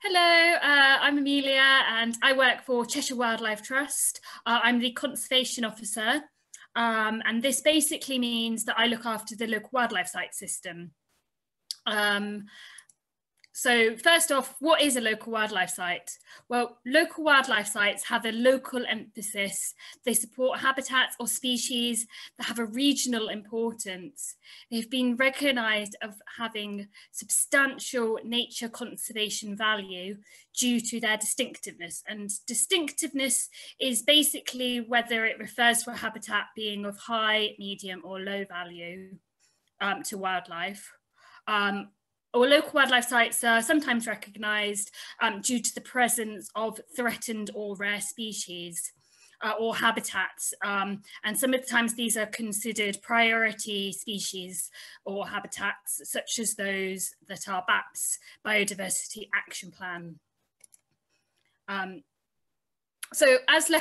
Hello, uh, I'm Amelia and I work for Cheshire Wildlife Trust. Uh, I'm the Conservation Officer um, and this basically means that I look after the local wildlife site system. Um, so first off, what is a local wildlife site? Well, local wildlife sites have a local emphasis. They support habitats or species that have a regional importance. They've been recognised of having substantial nature conservation value due to their distinctiveness. And distinctiveness is basically whether it refers to a habitat being of high, medium or low value um, to wildlife. Um, or local wildlife sites are sometimes recognised um, due to the presence of threatened or rare species uh, or habitats. Um, and sometimes these are considered priority species or habitats, such as those that are BAP's Biodiversity Action Plan. Um, so as lo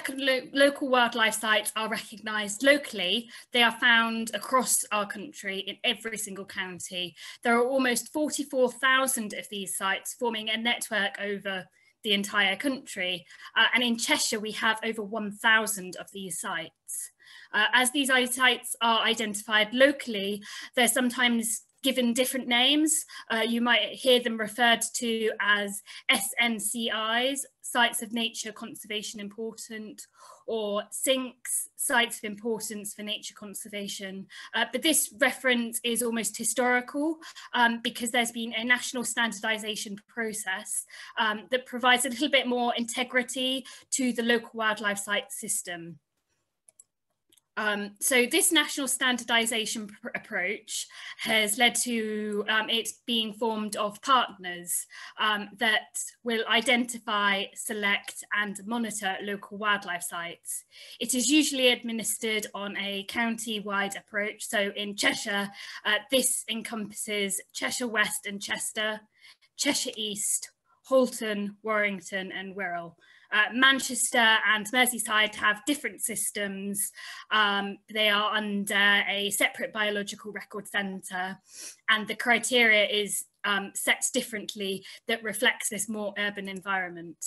local wildlife sites are recognised locally, they are found across our country in every single county. There are almost 44,000 of these sites forming a network over the entire country. Uh, and in Cheshire, we have over 1,000 of these sites. Uh, as these sites are identified locally, they're sometimes given different names. Uh, you might hear them referred to as SNCIs, Sites of Nature Conservation Important, or SINCs, Sites of Importance for Nature Conservation. Uh, but this reference is almost historical um, because there's been a national standardisation process um, that provides a little bit more integrity to the local wildlife site system. Um, so this national standardisation approach has led to um, it being formed of partners um, that will identify, select and monitor local wildlife sites. It is usually administered on a county-wide approach. So in Cheshire, uh, this encompasses Cheshire West and Chester, Cheshire East, Halton, Warrington and Wirral. Uh, Manchester and Merseyside have different systems. Um, they are under a separate biological record centre and the criteria is um, set differently that reflects this more urban environment.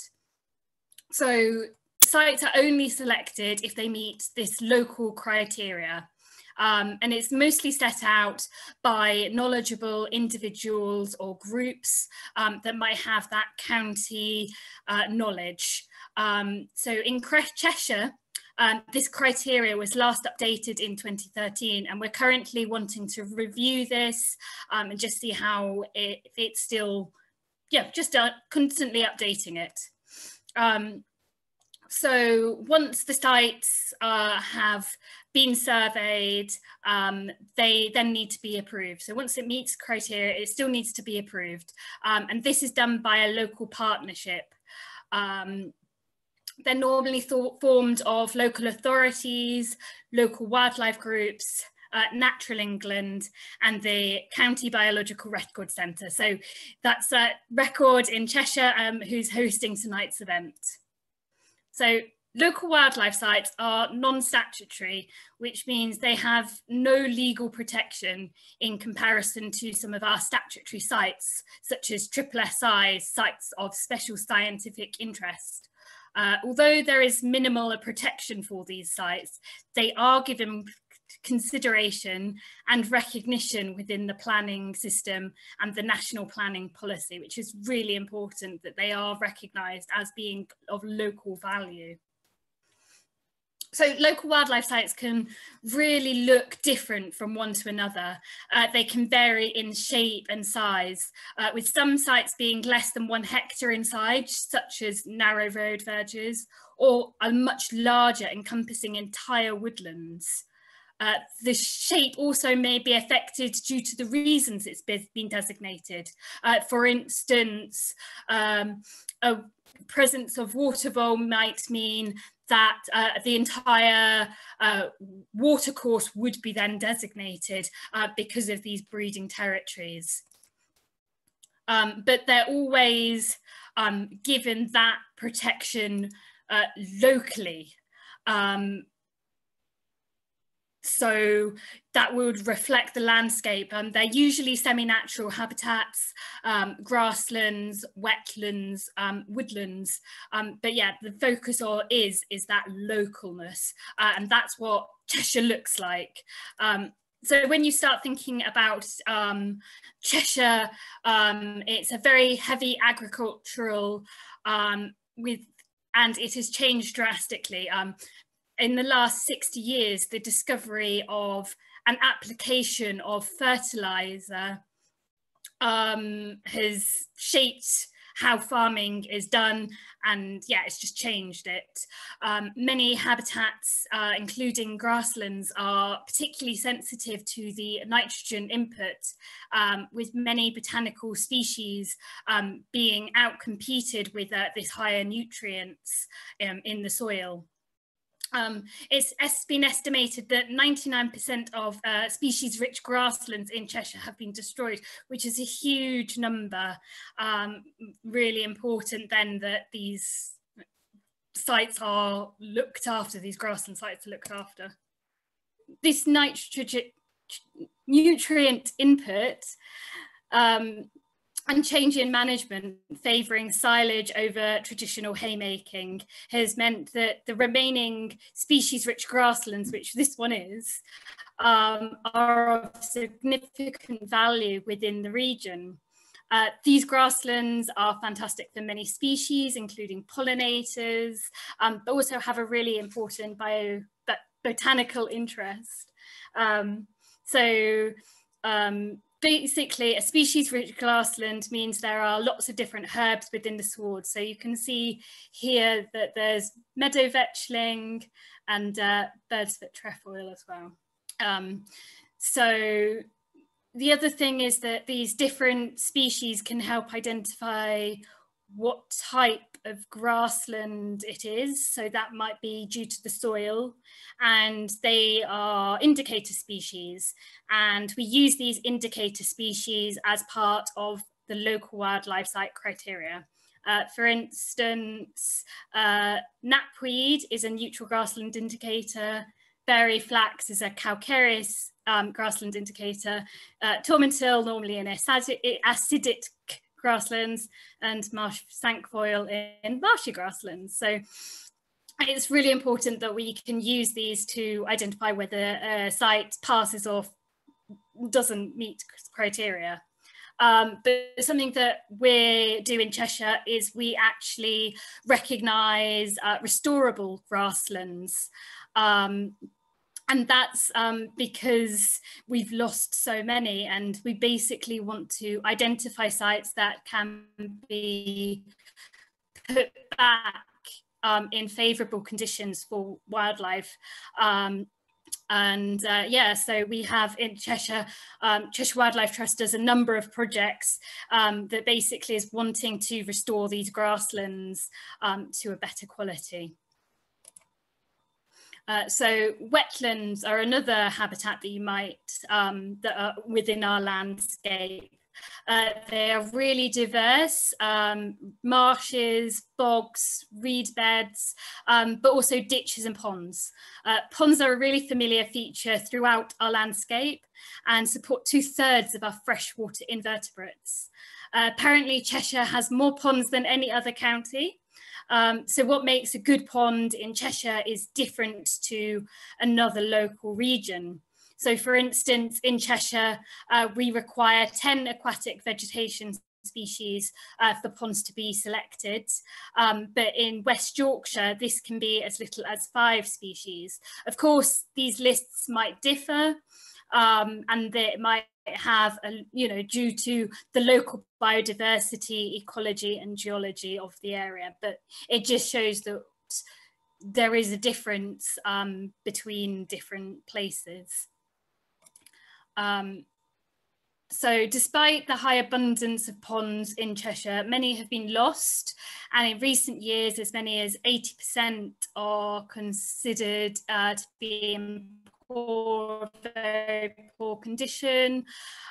So sites are only selected if they meet this local criteria. Um, and it's mostly set out by knowledgeable individuals or groups um, that might have that county uh, knowledge. Um, so in Cheshire, um, this criteria was last updated in 2013 and we're currently wanting to review this um, and just see how it, it's still, yeah, just uh, constantly updating it. Um, so once the sites uh, have been surveyed, um, they then need to be approved. So once it meets criteria, it still needs to be approved. Um, and this is done by a local partnership. Um, they're normally formed of local authorities, local wildlife groups, uh, Natural England and the County Biological Record Centre. So that's a record in Cheshire um, who's hosting tonight's event. So local wildlife sites are non-statutory, which means they have no legal protection in comparison to some of our statutory sites, such as triple SI, sites of special scientific interest. Uh, although there is minimal protection for these sites, they are given consideration and recognition within the planning system and the national planning policy, which is really important that they are recognised as being of local value so local wildlife sites can really look different from one to another. Uh, they can vary in shape and size, uh, with some sites being less than one hectare in size, such as narrow road verges, or a much larger encompassing entire woodlands. Uh, the shape also may be affected due to the reasons it's been designated. Uh, for instance, um, a presence of water vole might mean that uh, the entire uh, watercourse would be then designated uh, because of these breeding territories. Um, but they're always um, given that protection locally. Um, so that would reflect the landscape. Um, they're usually semi-natural habitats, um, grasslands, wetlands, um, woodlands. Um, but yeah, the focus or is is that localness, uh, and that's what Cheshire looks like. Um, so when you start thinking about um, Cheshire, it's a very heavy agricultural with and it has changed drastically. Um, in the last 60 years, the discovery of an application of fertilizer um, has shaped how farming is done and yeah it's just changed it. Um, many habitats uh, including grasslands are particularly sensitive to the nitrogen input um, with many botanical species um, being outcompeted with uh, this higher nutrients um, in the soil um, it's, been estimated that 99% of uh, species-rich grasslands in Cheshire have been destroyed, which is a huge number. Um, really important then that these sites are looked after, these grassland sites are looked after. This nitrogen nutrient input um, and change in management favouring silage over traditional haymaking has meant that the remaining species-rich grasslands, which this one is, um, are of significant value within the region. Uh, these grasslands are fantastic for many species, including pollinators, um, but also have a really important bio botanical interest. Um, so um, basically a species rich grassland means there are lots of different herbs within the sward. So you can see here that there's meadow vetchling and uh, bird's foot trefoil as well. Um, so the other thing is that these different species can help identify what type of grassland it is. So that might be due to the soil and they are indicator species. And we use these indicator species as part of the local wildlife site criteria. Uh, for instance, uh, knapweed is a neutral grassland indicator. Fairy flax is a calcareous um, grassland indicator. Uh, Tormentil normally an acidic grasslands and marsh cinquefoil in marshy grasslands. So it's really important that we can use these to identify whether a site passes or doesn't meet criteria. Um, but something that we do in Cheshire is we actually recognise uh, restorable grasslands. Um, and that's um, because we've lost so many and we basically want to identify sites that can be put back um, in favourable conditions for wildlife. Um, and uh, yeah, so we have in Cheshire, um, Cheshire Wildlife Trust does a number of projects um, that basically is wanting to restore these grasslands um, to a better quality. Uh, so wetlands are another habitat that you might, um, that are within our landscape. Uh, they are really diverse, um, marshes, bogs, reed beds, um, but also ditches and ponds. Uh, ponds are a really familiar feature throughout our landscape and support two thirds of our freshwater invertebrates. Uh, apparently Cheshire has more ponds than any other county, um, so what makes a good pond in Cheshire is different to another local region. So for instance, in Cheshire, uh, we require 10 aquatic vegetation species uh, for ponds to be selected. Um, but in West Yorkshire, this can be as little as five species. Of course, these lists might differ um, and they might have, a, you know, due to the local biodiversity, ecology and geology of the area. But it just shows that there is a difference um, between different places. Um, so despite the high abundance of ponds in Cheshire, many have been lost and in recent years as many as 80% are considered uh, to be poor, very poor condition.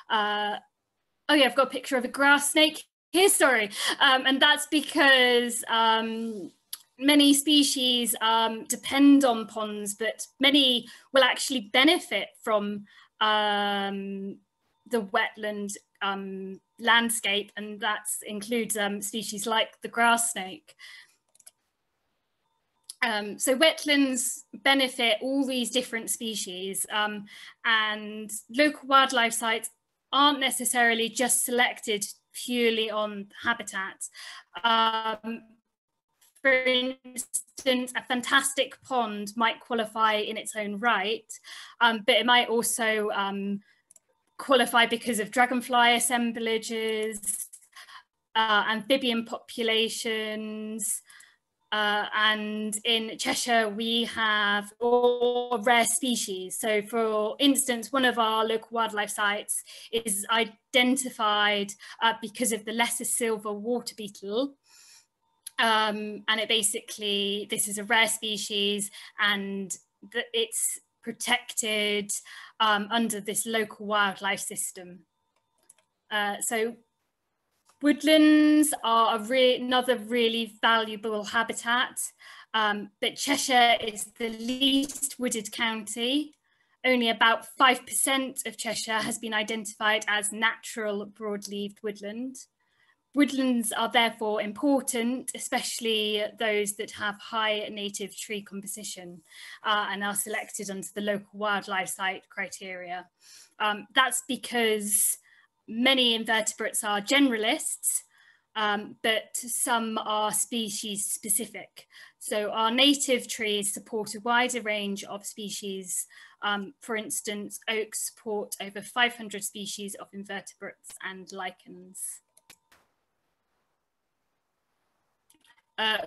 Uh, oh yeah, I've got a picture of a grass snake here, sorry. Um, and that's because um, many species um, depend on ponds, but many will actually benefit from um, the wetland um, landscape, and that includes um, species like the grass snake. Um, so wetlands benefit all these different species um, and local wildlife sites aren't necessarily just selected purely on habitat. Um, for instance, a fantastic pond might qualify in its own right, um, but it might also um, qualify because of dragonfly assemblages, uh, amphibian populations, uh, and in Cheshire, we have all rare species. So for instance, one of our local wildlife sites is identified uh, because of the lesser silver water beetle. Um, and it basically, this is a rare species and the, it's protected um, under this local wildlife system. Uh, so Woodlands are re another really valuable habitat, um, but Cheshire is the least wooded county. Only about 5% of Cheshire has been identified as natural broadleaved woodland. Woodlands are therefore important, especially those that have high native tree composition uh, and are selected under the local wildlife site criteria. Um, that's because many invertebrates are generalists, um, but some are species specific. So our native trees support a wider range of species. Um, for instance, oaks support over 500 species of invertebrates and lichens. Uh,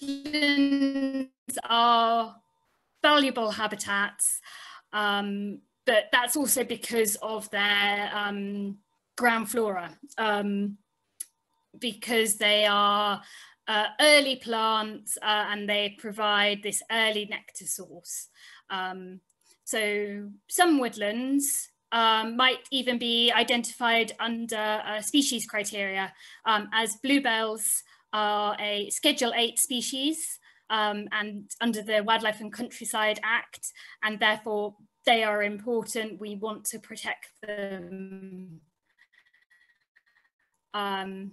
woodlands are valuable habitats um, but that's also because of their um, ground flora, um, because they are uh, early plants uh, and they provide this early nectar source. Um, so some woodlands um, might even be identified under species criteria um, as bluebells are a Schedule 8 species um, and under the Wildlife and Countryside Act, and therefore they are important. We want to protect them. Um,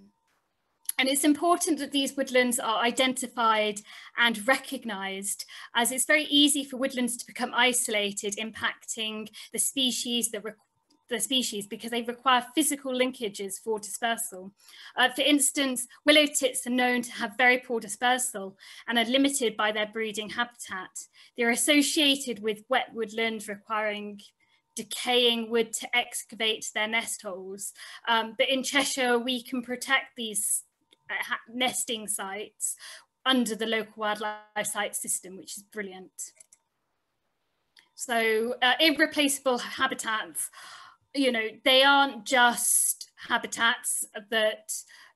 and it's important that these woodlands are identified and recognised as it's very easy for woodlands to become isolated, impacting the species that the species because they require physical linkages for dispersal. Uh, for instance, willow tits are known to have very poor dispersal and are limited by their breeding habitat. They're associated with wet woodland requiring decaying wood to excavate their nest holes. Um, but in Cheshire, we can protect these uh, nesting sites under the local wildlife site system, which is brilliant. So uh, irreplaceable habitats you know, they aren't just habitats that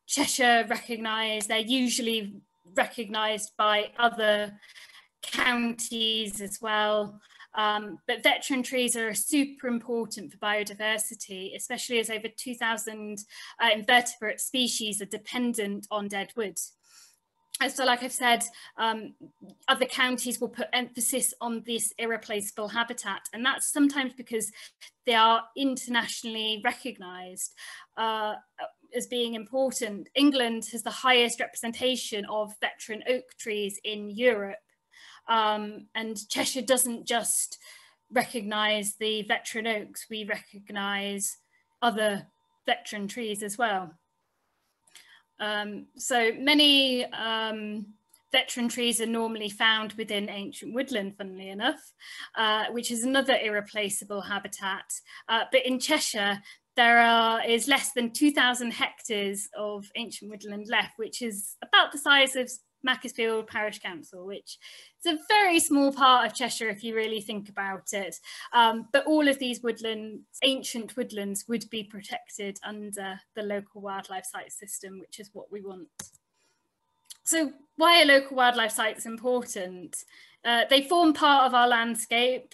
Cheshire recognise, they're usually recognised by other counties as well. Um, but veteran trees are super important for biodiversity, especially as over 2,000 uh, invertebrate species are dependent on dead wood so like I've said, um, other counties will put emphasis on this irreplaceable habitat and that's sometimes because they are internationally recognised uh, as being important. England has the highest representation of veteran oak trees in Europe um, and Cheshire doesn't just recognise the veteran oaks, we recognise other veteran trees as well. Um, so many um, veteran trees are normally found within ancient woodland, funnily enough, uh, which is another irreplaceable habitat. Uh, but in Cheshire, there are, is less than 2,000 hectares of ancient woodland left, which is about the size of Macclesfield Parish Council, which is a very small part of Cheshire if you really think about it. Um, but all of these woodlands, ancient woodlands, would be protected under the local wildlife site system, which is what we want. So why are local wildlife sites important? Uh, they form part of our landscape.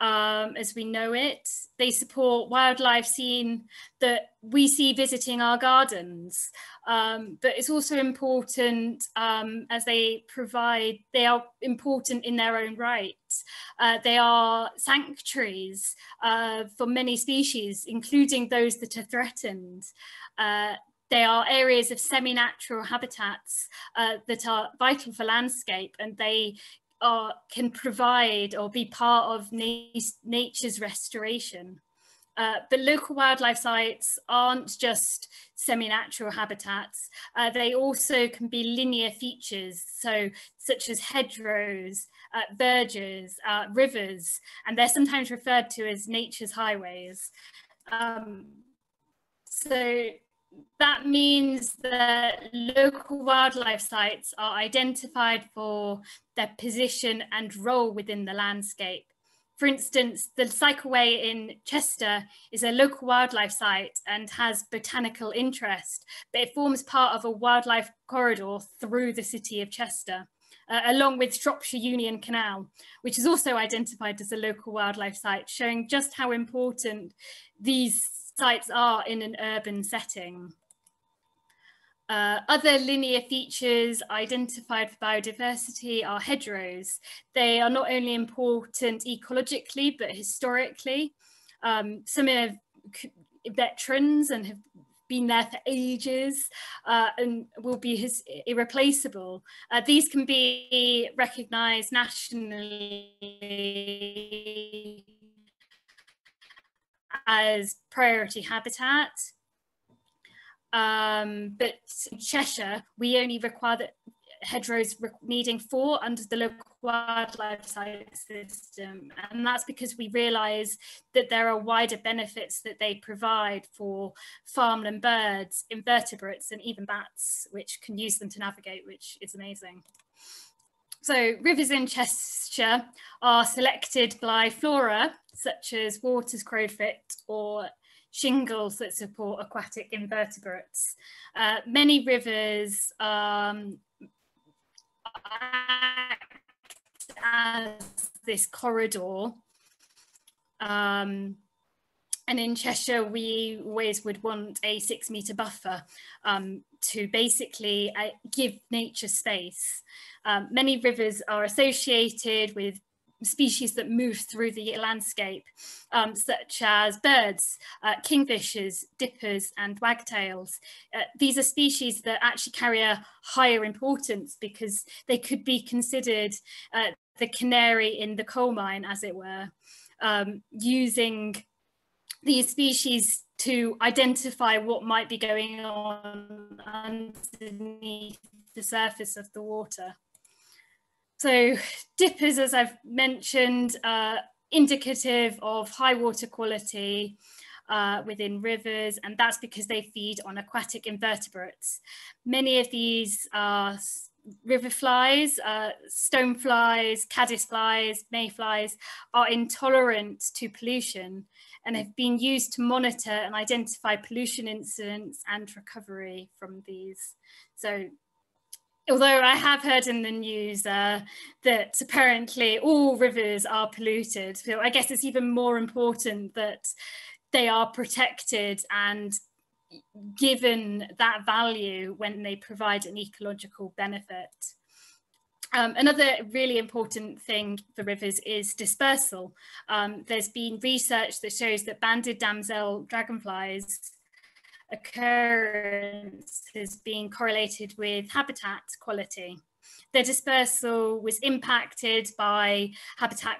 Um, as we know it. They support wildlife seen that we see visiting our gardens. Um, but it's also important um, as they provide, they are important in their own right. Uh, they are sanctuaries uh, for many species, including those that are threatened. Uh, they are areas of semi-natural habitats uh, that are vital for landscape and they are, can provide or be part of nature's restoration. Uh, but local wildlife sites aren't just semi-natural habitats. Uh, they also can be linear features, so such as hedgerows, uh, verges, uh, rivers, and they're sometimes referred to as nature's highways. Um, so that means that local wildlife sites are identified for their position and role within the landscape. For instance, the Cycleway in Chester is a local wildlife site and has botanical interest, but it forms part of a wildlife corridor through the city of Chester, uh, along with Shropshire Union Canal, which is also identified as a local wildlife site, showing just how important these sites are in an urban setting. Uh, other linear features identified for biodiversity are hedgerows. They are not only important ecologically, but historically. Um, some are veterans and have been there for ages uh, and will be his, irreplaceable. Uh, these can be recognised nationally as priority habitat. Um, but Cheshire, we only require that hedgerows needing four under the local wildlife site system. And that's because we realise that there are wider benefits that they provide for farmland birds, invertebrates, and even bats, which can use them to navigate, which is amazing. So rivers in Cheshire are selected by flora, such as waters crowfoot or shingles that support aquatic invertebrates. Uh, many rivers um, act as this corridor um, and in Cheshire, we always would want a six metre buffer um, to basically uh, give nature space. Um, many rivers are associated with species that move through the landscape, um, such as birds, uh, kingfishers, dippers, and wagtails. Uh, these are species that actually carry a higher importance because they could be considered uh, the canary in the coal mine, as it were, um, using these species to identify what might be going on underneath the surface of the water. So dippers, as I've mentioned, are indicative of high water quality uh, within rivers, and that's because they feed on aquatic invertebrates. Many of these are river flies, uh, stoneflies, caddisflies, mayflies are intolerant to pollution and have been used to monitor and identify pollution incidents and recovery from these. So although I have heard in the news uh, that apparently all rivers are polluted, so I guess it's even more important that they are protected and given that value when they provide an ecological benefit. Um, another really important thing for rivers is dispersal. Um, there's been research that shows that banded demoiselle dragonflies occurrence has been correlated with habitat quality. Their dispersal was impacted by habitat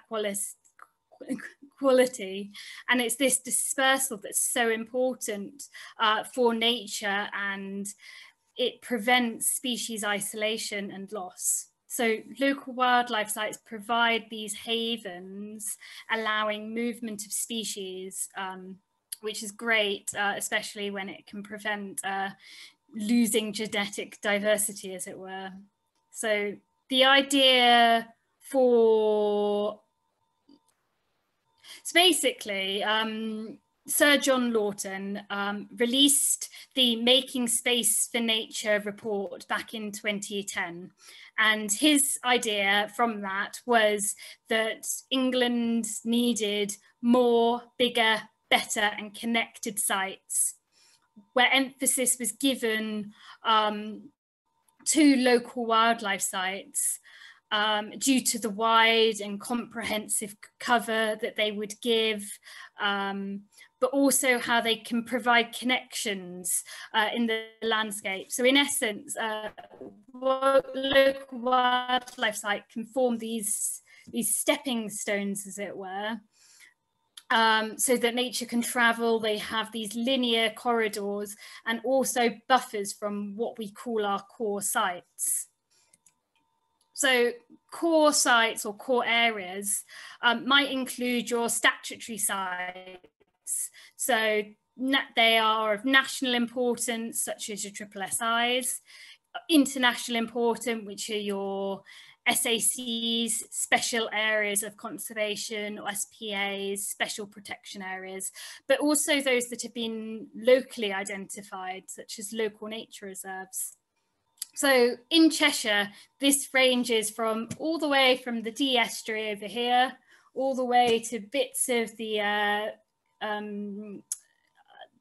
quality and it's this dispersal that's so important uh, for nature and it prevents species isolation and loss. So local wildlife sites provide these havens, allowing movement of species, um, which is great, uh, especially when it can prevent uh, losing genetic diversity, as it were. So the idea for so basically, um, Sir John Lawton um, released the Making Space for Nature report back in 2010. And his idea from that was that England needed more, bigger, better, and connected sites where emphasis was given um, to local wildlife sites um, due to the wide and comprehensive cover that they would give, um, but also how they can provide connections uh, in the landscape. So in essence, uh, local wildlife site can form these, these stepping stones, as it were, um, so that nature can travel. They have these linear corridors and also buffers from what we call our core sites. So core sites or core areas um, might include your statutory sites. So they are of national importance, such as your triple SIs, international important, which are your SACs, special areas of conservation or SPAs, special protection areas, but also those that have been locally identified, such as local nature reserves. So in Cheshire, this ranges from all the way from the Dee estuary over here, all the way to bits of the uh, um,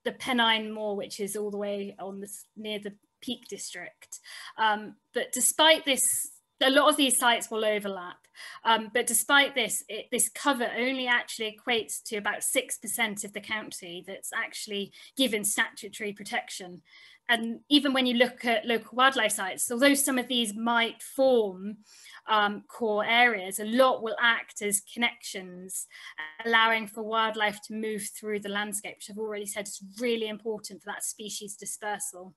the Pennine Moor, which is all the way on the near the Peak District. Um, but despite this, a lot of these sites will overlap. Um, but despite this, it, this cover only actually equates to about 6% of the county that's actually given statutory protection and even when you look at local wildlife sites, although some of these might form um, core areas, a lot will act as connections, allowing for wildlife to move through the landscape, which I've already said is really important for that species dispersal.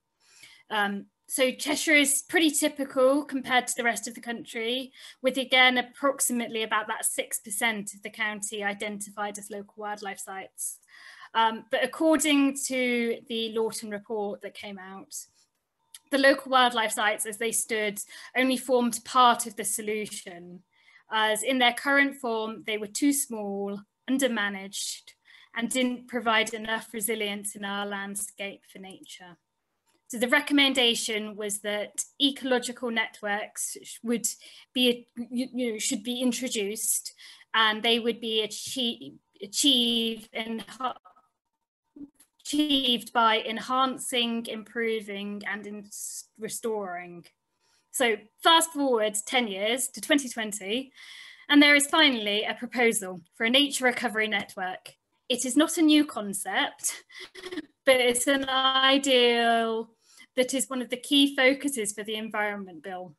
Um, so Cheshire is pretty typical compared to the rest of the country, with again approximately about that 6% of the county identified as local wildlife sites. Um, but according to the Lawton report that came out, the local wildlife sites as they stood only formed part of the solution, as in their current form, they were too small, undermanaged, and didn't provide enough resilience in our landscape for nature. So the recommendation was that ecological networks would be, you know, should be introduced and they would be achieve, achieve in achieved by enhancing, improving, and in restoring. So fast forward 10 years to 2020, and there is finally a proposal for a nature recovery network. It is not a new concept, but it's an ideal that is one of the key focuses for the Environment Bill.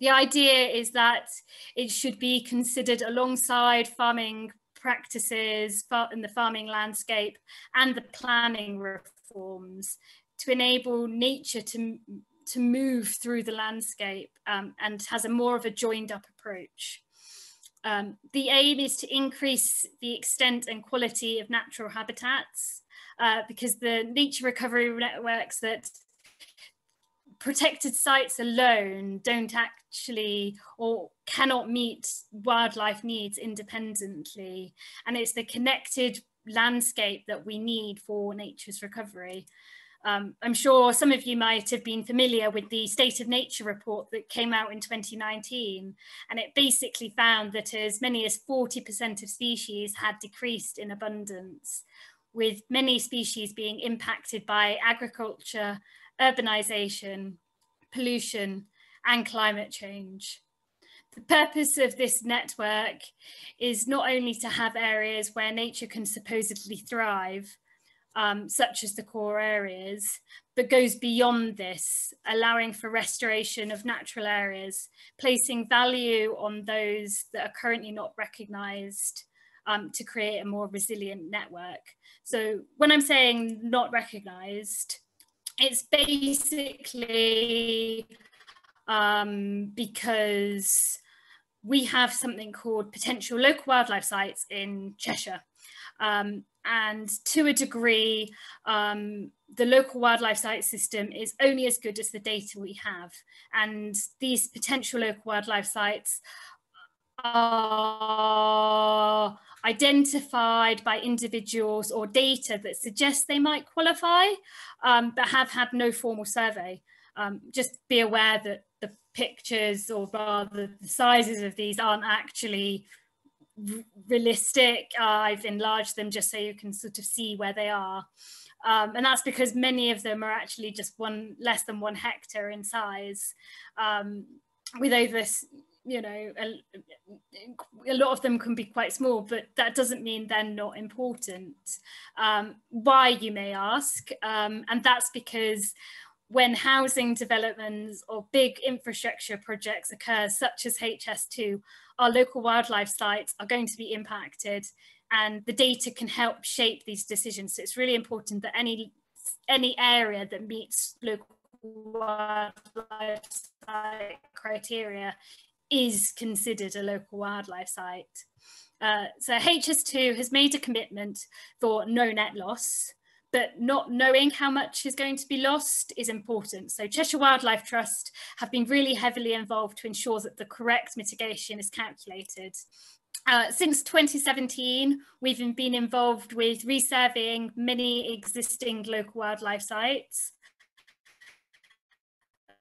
The idea is that it should be considered alongside farming practices in the farming landscape and the planning reforms to enable nature to, to move through the landscape um, and has a more of a joined up approach. Um, the aim is to increase the extent and quality of natural habitats uh, because the nature recovery networks that protected sites alone don't actually or cannot meet wildlife needs independently. And it's the connected landscape that we need for nature's recovery. Um, I'm sure some of you might have been familiar with the State of Nature report that came out in 2019, and it basically found that as many as 40% of species had decreased in abundance, with many species being impacted by agriculture urbanisation, pollution, and climate change. The purpose of this network is not only to have areas where nature can supposedly thrive, um, such as the core areas, but goes beyond this, allowing for restoration of natural areas, placing value on those that are currently not recognised um, to create a more resilient network. So when I'm saying not recognised, it's basically um, because we have something called potential local wildlife sites in Cheshire. Um, and to a degree, um, the local wildlife site system is only as good as the data we have. And these potential local wildlife sites are identified by individuals or data that suggests they might qualify, um, but have had no formal survey. Um, just be aware that the pictures or rather the sizes of these aren't actually realistic. Uh, I've enlarged them just so you can sort of see where they are. Um, and that's because many of them are actually just one less than one hectare in size, um, with over you know, a, a, lot of them can be quite small, but that doesn't mean they're not important. Um, why, you may ask, um, and that's because when housing developments or big infrastructure projects occur, such as HS2, our local wildlife sites are going to be impacted and the data can help shape these decisions. So it's really important that any, any area that meets local wildlife criteria is considered a local wildlife site. Uh, so HS2 has made a commitment for no net loss, but not knowing how much is going to be lost is important. So Cheshire Wildlife Trust have been really heavily involved to ensure that the correct mitigation is calculated. Uh, since 2017, we've been involved with resurveying many existing local wildlife sites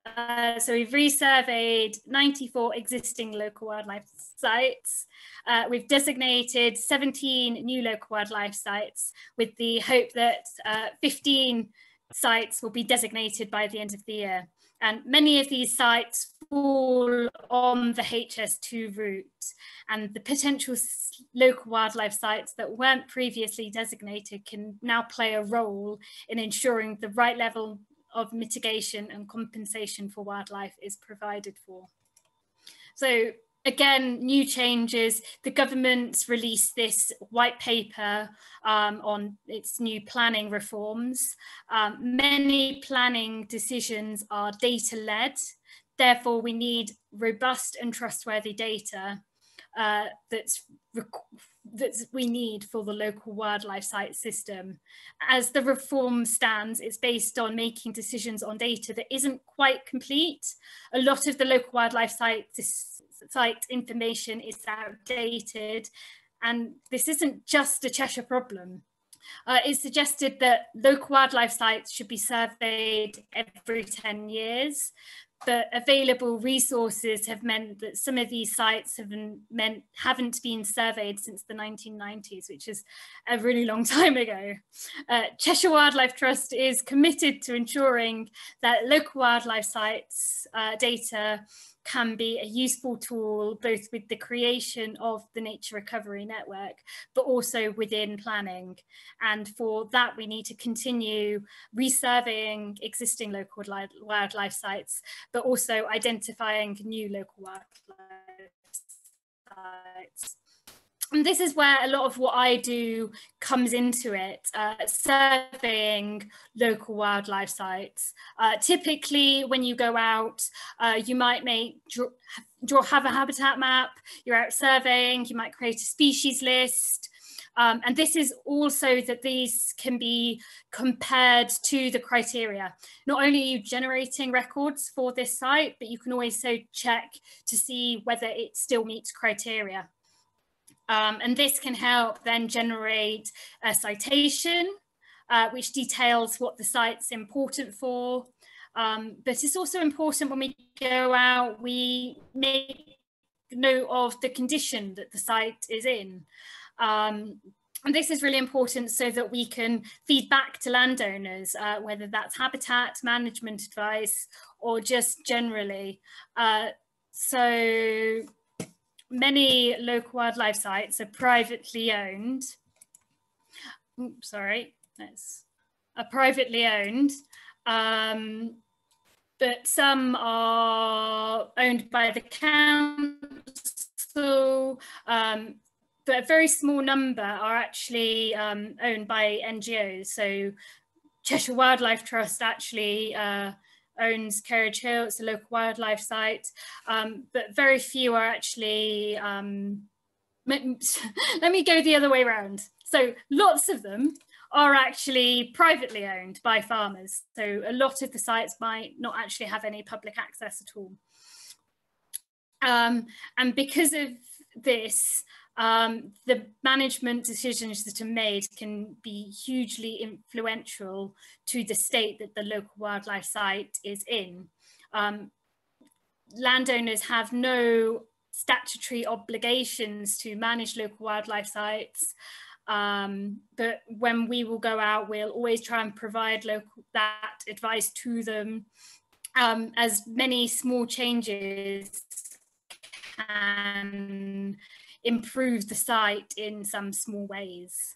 uh, so we've resurveyed 94 existing local wildlife sites. Uh, we've designated 17 new local wildlife sites with the hope that uh, 15 sites will be designated by the end of the year. And many of these sites fall on the HS2 route and the potential local wildlife sites that weren't previously designated can now play a role in ensuring the right level of mitigation and compensation for wildlife is provided for. So again, new changes. The government's released this white paper um, on its new planning reforms. Um, many planning decisions are data-led. Therefore, we need robust and trustworthy data uh, that's that we need for the local wildlife site system. As the reform stands, it's based on making decisions on data that isn't quite complete. A lot of the local wildlife site, site information is outdated, and this isn't just a Cheshire problem. Uh, suggested that local wildlife sites should be surveyed every 10 years, but available resources have meant that some of these sites have meant haven't been surveyed since the 1990s, which is a really long time ago. Uh, Cheshire Wildlife Trust is committed to ensuring that local wildlife sites uh, data can be a useful tool both with the creation of the nature recovery network but also within planning. And for that we need to continue resurveying existing local wildlife sites but also identifying new local wildlife sites and this is where a lot of what I do comes into it, uh, surveying local wildlife sites. Uh, typically, when you go out, uh, you might make draw, draw, have a habitat map, you're out surveying, you might create a species list. Um, and this is also that these can be compared to the criteria. Not only are you generating records for this site, but you can also check to see whether it still meets criteria. Um, and this can help then generate a citation, uh, which details what the site's important for. Um, but it's also important when we go out, we make note of the condition that the site is in. Um, and this is really important so that we can feed back to landowners, uh, whether that's habitat management advice or just generally. Uh, so many local wildlife sites are privately owned. Oops, sorry, that's are privately owned. Um, but some are owned by the council, um, but a very small number are actually um, owned by NGOs. So Cheshire Wildlife Trust actually uh, owns Kerridge Hill, it's a local wildlife site, um, but very few are actually, um, let me go the other way around. So lots of them are actually privately owned by farmers. So a lot of the sites might not actually have any public access at all. Um, and because of this, um, the management decisions that are made can be hugely influential to the state that the local wildlife site is in. Um, landowners have no statutory obligations to manage local wildlife sites. Um, but when we will go out, we'll always try and provide local, that advice to them. Um, as many small changes can improve the site in some small ways.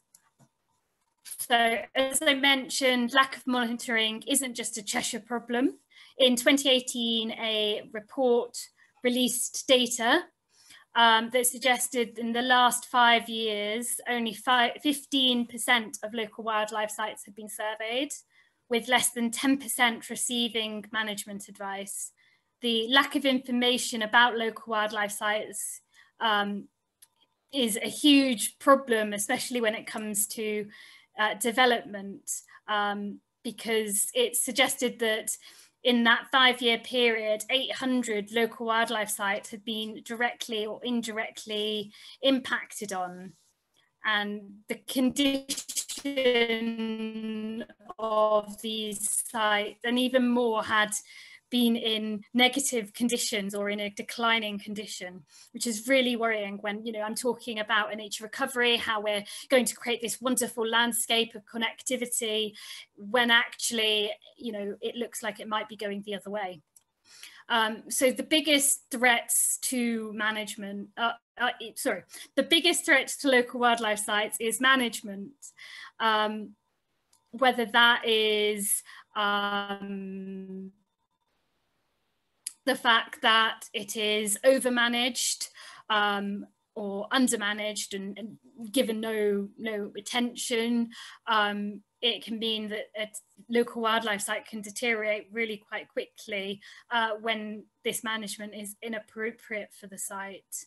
So as I mentioned, lack of monitoring isn't just a Cheshire problem. In 2018, a report released data um, that suggested in the last five years, only 15% of local wildlife sites have been surveyed, with less than 10% receiving management advice. The lack of information about local wildlife sites um, is a huge problem, especially when it comes to uh, development, um, because it suggested that in that five year period, 800 local wildlife sites had been directly or indirectly impacted on. And the condition of these sites, and even more, had been in negative conditions or in a declining condition, which is really worrying when, you know, I'm talking about a nature recovery, how we're going to create this wonderful landscape of connectivity when actually, you know, it looks like it might be going the other way. Um, so the biggest threats to management, uh, uh, sorry, the biggest threats to local wildlife sites is management. Um, whether that is um, the fact that it is overmanaged um, or undermanaged and, and, given no no attention. Um, it can mean that a local wildlife site can deteriorate really quite quickly uh, when this management is inappropriate for the site.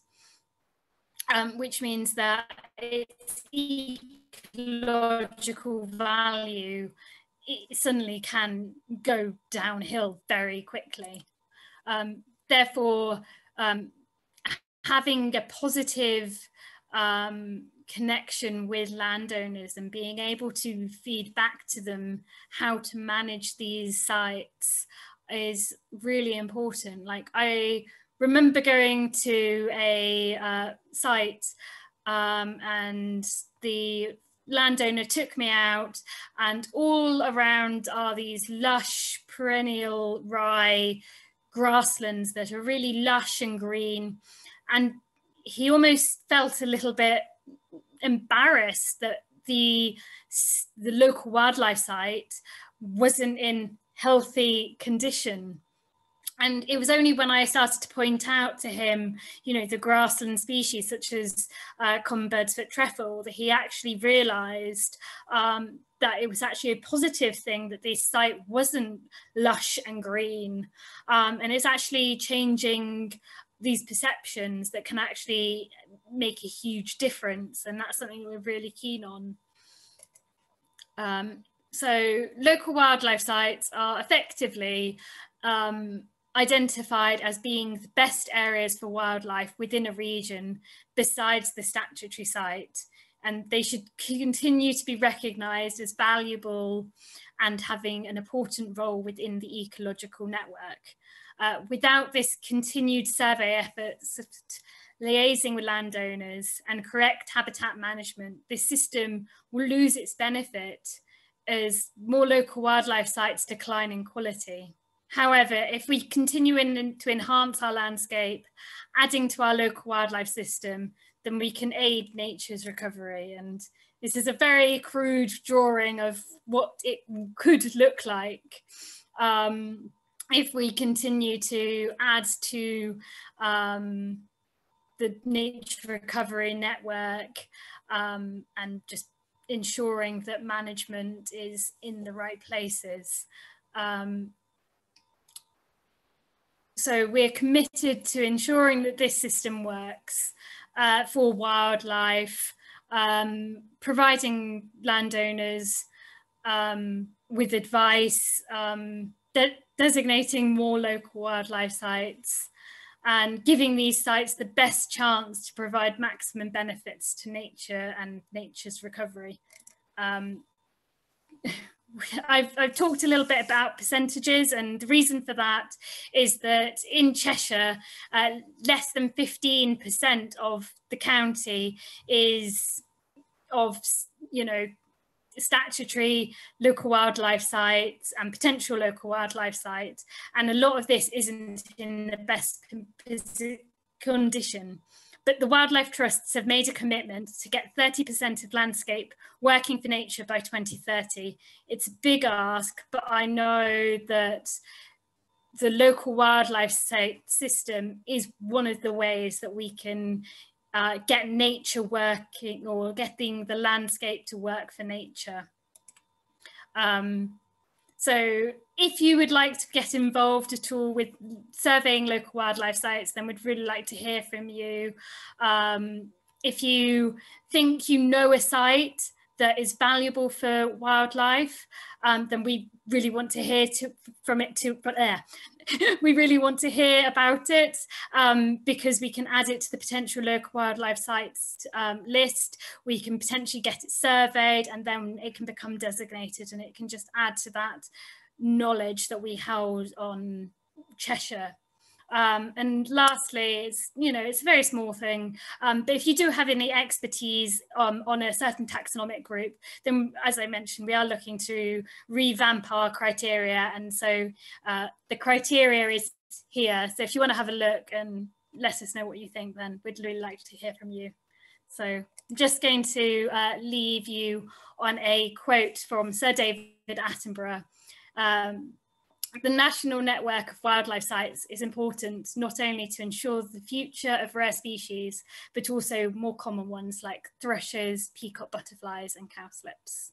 Um, which means that its ecological value suddenly can go downhill very quickly. Um, therefore, um, having a positive um, connection with landowners and being able to feed back to them how to manage these sites is really important. Like I remember going to a uh, site um, and the landowner took me out and all around are these lush perennial rye grasslands that are really lush and green. And he almost felt a little bit embarrassed that the, the local wildlife site wasn't in healthy condition. And it was only when I started to point out to him, you know, the grassland species such as uh, common bird's-foot trefoil, that he actually realised um, that it was actually a positive thing that this site wasn't lush and green. Um, and it's actually changing these perceptions that can actually make a huge difference. And that's something we're really keen on. Um, so local wildlife sites are effectively um, identified as being the best areas for wildlife within a region besides the statutory site and they should continue to be recognised as valuable and having an important role within the ecological network. Uh, without this continued survey efforts, liaising with landowners and correct habitat management, this system will lose its benefit as more local wildlife sites decline in quality. However, if we continue in, to enhance our landscape, adding to our local wildlife system, then we can aid nature's recovery. And this is a very crude drawing of what it could look like um, if we continue to add to um, the nature recovery network um, and just ensuring that management is in the right places. Um, so we're committed to ensuring that this system works uh, for wildlife, um, providing landowners um, with advice, um, de designating more local wildlife sites, and giving these sites the best chance to provide maximum benefits to nature and nature's recovery. I've, I've, talked a little bit about percentages, and the reason for that is that in Cheshire, uh, less than 15% of the county is of, you know, statutory local wildlife sites and potential local wildlife sites. And a lot of this isn't in the best condition. But the wildlife trusts have made a commitment to get 30% of landscape working for nature by 2030. It's a big ask, but I know that the local wildlife system is one of the ways that we can uh, get nature working or getting the landscape to work for nature. Um, so if you would like to get involved at all with surveying local wildlife sites, then we'd really like to hear from you. Um, if you think you know a site that is valuable for wildlife, um, then we really want to hear to, from it to, but there, we really want to hear about it um, because we can add it to the potential local wildlife sites um, list. We can potentially get it surveyed and then it can become designated and it can just add to that knowledge that we held on Cheshire um, and lastly, it's, you know, it's a very small thing, um, but if you do have any expertise um, on a certain taxonomic group, then as I mentioned, we are looking to revamp our criteria. And so uh, the criteria is here. So if you want to have a look and let us know what you think, then we'd really like to hear from you. So I'm just going to uh, leave you on a quote from Sir David Attenborough. Um, the national network of wildlife sites is important not only to ensure the future of rare species, but also more common ones like thrushes, peacock butterflies and cowslips.